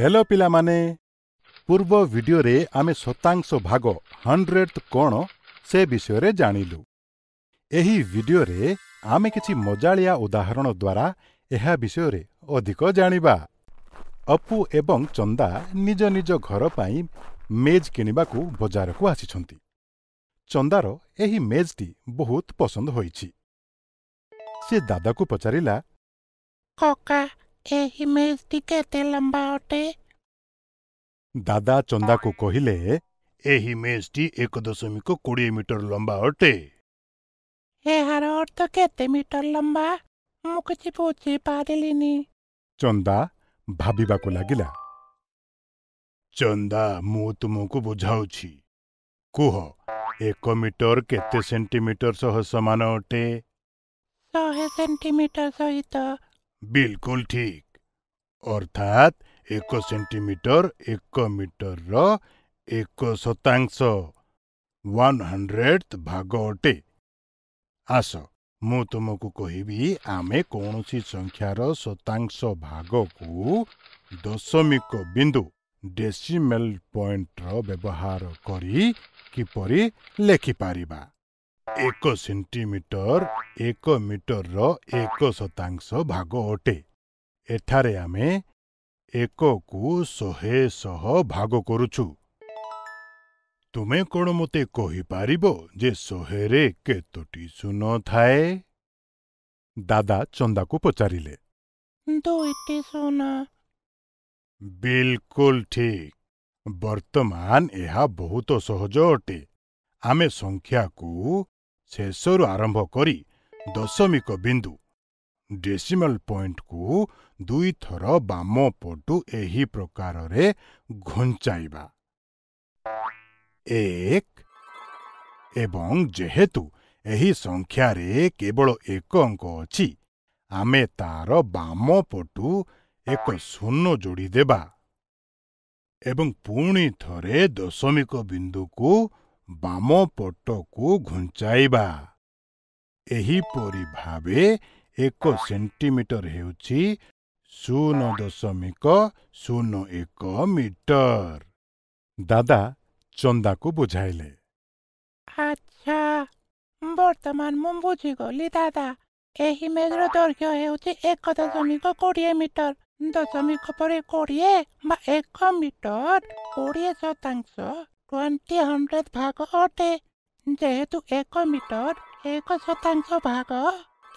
Hello ପିଲାମାନେ। ପୂର୍ବ ଭିଡିଓରେ ଆମେ ଶତାଂଶ ଭାଗ ହଣ୍ଡ୍ରେଡ୍ କ'ଣ ସେ ବିଷୟରେ ଜାଣିଲୁ। ଏହି ଭିଡିଓରେ ଆମେ କିଛି ମଜାଳିଆ ଉଦାହରଣ ଦ୍ୱାରା ଏହା ବିଷୟରେ ଅଧିକ ଜାଣିବା। ଅପୁ ଏବଂ ଚନ୍ଦା ନିଜ ନିଜ ଘର ପାଇଁ ମେଜ୍ କିଣିବାକୁ ବଜାରକୁ ଆସିଛନ୍ତି। ଚନ୍ଦାର ଏହି ମେଜ୍ଟି ବହୁତ ପସନ୍ଦ ହୋଇଛି। ସେ ଦାଦାକୁ ପଚାରିଲା କକା ଏହି ମେଜ୍ଟି କେତେ ଲମ୍ବା ଅଟେ ଦାଦା ଚନ୍ଦାକୁ କହିଲେ ଏହି ମେଜ୍ଟି ଏକ ଦଶମିକ କୋଡ଼ିଏ ମିଟର ଲମ୍ବା ଅଟେ ଏହାର ଅର୍ଥ କେତେ ମିଟର ଲମ୍ବା ମୁଁ କିଛି ବୁଝିପାରିଲିନି ଚନ୍ଦା ଭାବିବାକୁ ଲାଗିଲା। ଚନ୍ଦା ମୁଁ ତୁମକୁ ବୁଝାଉଛି। କୁହ ଏକ ମିଟର କେତେ ସେଣ୍ଟିମିଟର ସହ ସମାନ ଅଟେ? ଶହେ ସେଣ୍ଟିମିଟର ସହିତ ବିଲକୁଲ ଠିକ ଅର୍ଥାତ୍ ଏକ ସେଣ୍ଟିମିଟର ଏକ ମିଟରର ଏକ ଶତାଂଶ ୱାନ୍ ହଣ୍ଡ୍ରେଡ ଭାଗ ଅଟେ ଆସ ମୁଁ ତୁମକୁ କହିବି ଆମେ କୌଣସି ସଂଖ୍ୟାର ଶତାଂଶ ଭାଗକୁ ଦଶମିକ ବିନ୍ଦୁ ଡେସିମେଲ ପଏଣ୍ଟର ବ୍ୟବହାର କରି କିପରି ଲେଖିପାରିବା ଏକ ସେଣ୍ଟିମିଟର ଏକ ମିଟରର ଏକ ଶତାଂଶ ଭାଗ ଅଟେ। ଏଠାରେ ଆମେ ଏକକୁ ଶହେ ଶହ ଭାଗ କରୁଛୁ। ତୁମେ କ'ଣ ମୋତେ କହିପାରିବ ଯେ ଶହେରେ କେତୋଟି ଶୂନ ଥାଏ? ଦାଦା ଚନ୍ଦାକୁ ପଚାରିଲେ। ଦୁଇଟି ଶୂନ। ବିଲକୁଲ ଠିକ। ବର୍ତ୍ତମାନ ଏହା ବହୁତ ସହଜ ଅଟେ। ଆମେ ସଂଖ୍ୟାକୁ ଶେଷରୁ ଆରମ୍ଭ କରି ଦଶମିକ ବିନ୍ଦୁ ଡେସିମାଲ ପଏଣ୍ଟକୁ ଦୁଇଥର ବାମ ପଟୁ ଏହି ପ୍ରକାରରେ ଘୁଞ୍ଚାଇବା। ଏକ ଏବଂ ଯେହେତୁ ଏହି ସଂଖ୍ୟାରେ କେବଳ ଏକ ଅଙ୍କ ଅଛି ଆମେ ତାର ବାମ ପଟୁ ଏକ ଶୂନ ଯୋଡ଼ିଦେବା ଏବଂ ପୁଣି ଥରେ ଦଶମିକ ବିନ୍ଦୁକୁ ବାମ ପଟକୁ ଘୁଞ୍ଚାଇବା। ଏହିପରି ଭାବେ ଏକ ସେଣ୍ଟିମିଟର ହେଉଛି ଶୂନ ଦଶମିକ ଶୂନ ଏକ ମିଟର। ଦାଦା ଚନ୍ଦାକୁ ବୁଝାଇଲେ। ଆଚ୍ଛା ବର୍ତ୍ତମାନ ମୁଁ ବୁଝିଗଲି ଦାଦା। ଏହି ମେଜ୍ର ଦୈର୍ଘ୍ୟ ହେଉଛି ଏକ ଦଶମିକ କୋଡ଼ିଏ ମିଟର। ଦଶମିକ ପରେ କୋଡ଼ିଏ ବା ଏକ ମିଟର କୋଡ଼ିଏ ଶତାଂଶ ଟ୍ୱେଣ୍ଟି ହଣ୍ଡ୍ରେଡ ଭାଗ ଅଟେ ଯେହେତୁ ଏକ ମିଟର ଏକ ଶତାଂଶ ଭାଗ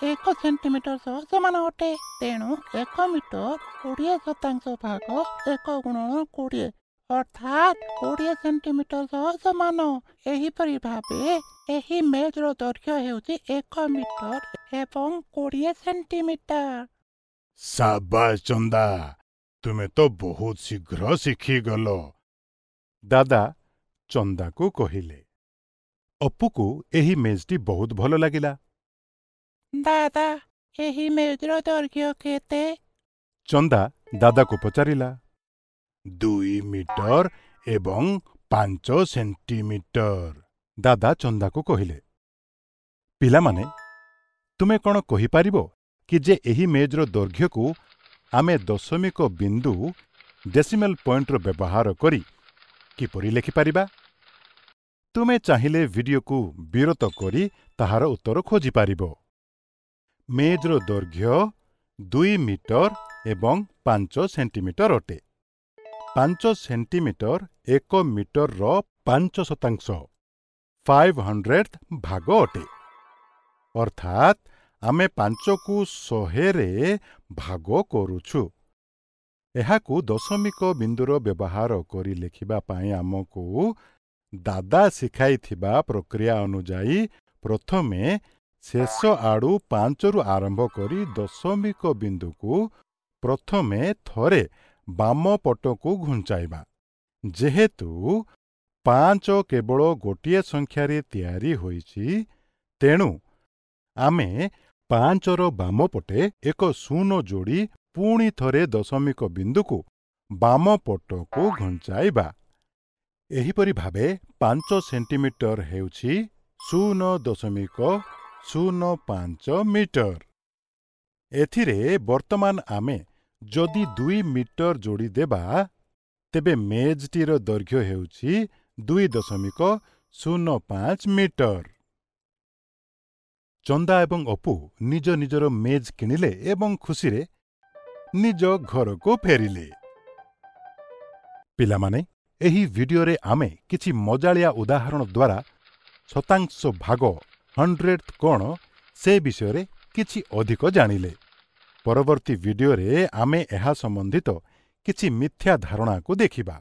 ଏକ ସେଣ୍ଟିମିଟର ସହ ସମାନ ଅଟେ ତେଣୁ ଏକ ମିଟର କୋଡ଼ିଏ ଶତାଂଶ ଭାଗ ଏକ ଗୁଣନ କୋଡ଼ିଏ ଅର୍ଥାତ୍ କୋଡ଼ିଏ ସେଣ୍ଟିମିଟର ସହ ସମାନ ଏହିପରି ଭାବେ ଏହି ମେଜ୍ର ଦୈର୍ଘ୍ୟ ହେଉଛି ଏକ ମିଟର ଏବଂ କୋଡ଼ିଏ ସେଣ୍ଟିମିଟର। ସାବାସ ଚନ୍ଦା ତୁମେ ତ ବହୁତ ଶୀଘ୍ର ଶିଖିଗଲ। ଦାଦା ଚନ୍ଦାକୁ କହିଲେ ଅପୁକୁ ଏହି ମେଜ୍ଟି ବହୁତ ଭଲ ଲାଗିଲା। ଦାଦା ଏହି ମେଜ୍ର ଦୈର୍ଘ୍ୟ କେତେ ଚନ୍ଦା ଦାଦାକୁ ପଚାରିଲା ଦୁଇ ମିଟର ଏବଂ ପାଞ୍ଚ ସେଣ୍ଟିମିଟର ଦାଦା ଚନ୍ଦାକୁ କହିଲେ ପିଲାମାନେ ତୁମେ କ'ଣ କହିପାରିବ କି ଯେ ଏହି ମେଜ୍ର ଦୈର୍ଘ୍ୟକୁ ଆମେ ଦଶମିକ ବିନ୍ଦୁ ଡେସିମେଲ ପଏଣ୍ଟର ବ୍ୟବହାର କରି କିପରି ଲେଖିପାରିବା? ତୁମେ ଚାହିଁଲେ ଭିଡିଓକୁ ବିରତ କରି ତାହାର ଉତ୍ତର ଖୋଜିପାରିବ। ମେଜ୍ର ଦୈର୍ଘ୍ୟ ଦୁଇ ମିଟର ଏବଂ ପାଞ୍ଚ ସେଣ୍ଟିମିଟର ଅଟେ। ପାଞ୍ଚ ସେଣ୍ଟିମିଟର ଏକ ମିଟରର ପାଞ୍ଚ ଶତାଂଶ। ଫାଇଭ୍ ହଣ୍ଡ୍ରେଡ ଭାଗ ଅଟେ। ଅର୍ଥାତ୍ ଆମେ ପାଞ୍ଚକୁ ଶହେରେ ଭାଗ କରୁଛୁ। ଏହାକୁ ଦଶମିକ ବିନ୍ଦୁର ବ୍ୟବହାର କରି ଲେଖିବା ପାଇଁ ଆମକୁ ଦାଦା ଶିଖାଇଥିବା ପ୍ରକ୍ରିୟା ଅନୁଯାୟୀ ପ୍ରଥମେ ଶେଷ ଆଡ଼ୁ ପାଞ୍ଚରୁ ଆରମ୍ଭ କରି ଦଶମିକ ବିନ୍ଦୁକୁ ପ୍ରଥମେ ଥରେ ବାମ ପଟକୁ ଘୁଞ୍ଚାଇବା। ଯେହେତୁ ପାଞ୍ଚ କେବଳ ଗୋଟିଏ ସଂଖ୍ୟାରେ ତିଆରି ହୋଇଛି ତେଣୁ ଆମେ ପାଞ୍ଚର ବାମ ପଟେ ଏକ ଶୂନ ଯୋଡ଼ି ପୁଣି ଥରେ ଦଶମିକ ବିନ୍ଦୁକୁ ବାମ ପଟକୁ ଘୁଞ୍ଚାଇବା। ଏହିପରି ଭାବେ ପାଞ୍ଚ ସେଣ୍ଟିମିଟର ହେଉଛି ଶୂନ ଦଶମିକ ଶୂନ ପାଞ୍ଚ ମିଟର। ଏଥିରେ ବର୍ତ୍ତମାନ ଆମେ ଯଦି ଦୁଇ ମିଟର ଯୋଡ଼ିଦେବା ତେବେ ମେଜ୍ଟିର ଦୈର୍ଘ୍ୟ ହେଉଛି ଦୁଇ ଦଶମିକ ଶୂନ ପାଞ୍ଚ ମିଟର। ଚନ୍ଦା ଏବଂ ଅପୁ ନିଜ ନିଜର ମେଜ୍ କିଣିଲେ ଏବଂ ଖୁସିରେ ନିଜ ଘରକୁ ଫେରିଲେ। ପିଲାମାନେ ଏହି ଭିଡିଓରେ ଆମେ କିଛି ମଜାଳିଆ ଉଦାହରଣ ଦ୍ୱାରା ଶତାଂଶ ଭାଗ ହଣ୍ଡ୍ରେଡ୍ କ'ଣ ସେ ବିଷୟରେ କିଛି ଅଧିକ ଜାଣିଲେ। ପରବର୍ତ୍ତୀ ଭିଡିଓରେ ଆମେ ଏହା ସମ୍ବନ୍ଧିତ କିଛି ମିଥ୍ୟା ଧାରଣାକୁ ଦେଖିବା।